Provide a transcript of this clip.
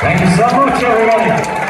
Thank you so much, everybody.